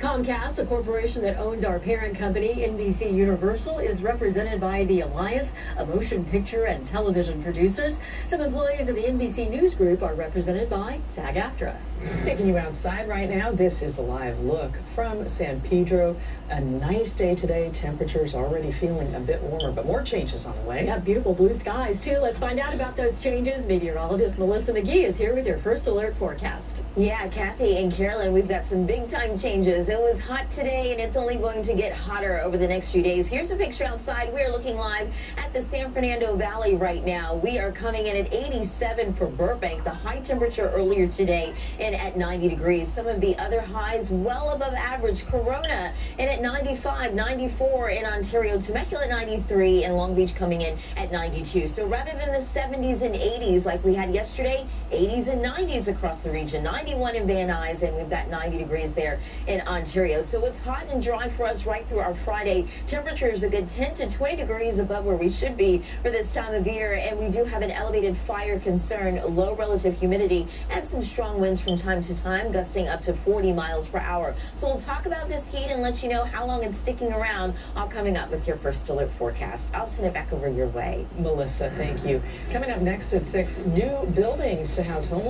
Comcast, a corporation that owns our parent company, NBC Universal, is represented by the Alliance of Motion Picture and Television Producers. Some employees of the NBC News Group are represented by SAG AFTRA. Taking you outside right now, this is a live look from San Pedro. A nice day today. Temperatures already feeling a bit warmer, but more changes on the way. Yeah, beautiful blue skies, too. Let's find out about those changes. Meteorologist Melissa Magee is here with your first alert forecast. Yeah, Kathy and Carolyn, we've got some big time changes. It was hot today and it's only going to get hotter over the next few days. Here's a picture outside. We're looking live at the San Fernando Valley right now. We are coming in at 87 for Burbank, the high temperature earlier today, and at 90 degrees. Some of the other highs well above average. Corona and at 95, 94 in Ontario, Temecula 93, and Long Beach coming in at 92. So rather than the 70s and 80s like we had yesterday, 80s and 90s across the region. 91 in Van Nuys, and we've got 90 degrees there in Ontario. So it's hot and dry for us right through our Friday. Temperatures a good 10 to 20 degrees above where we should be for this time of year, and we do have an elevated fire concern, low relative humidity, and some strong winds from time to time, gusting up to 40 miles per hour. So we'll talk about this heat and let you know how long it's sticking around, all coming up with your first alert forecast. I'll send it back over your way. Melissa, thank you. Coming up next at 6, new buildings to house homeless.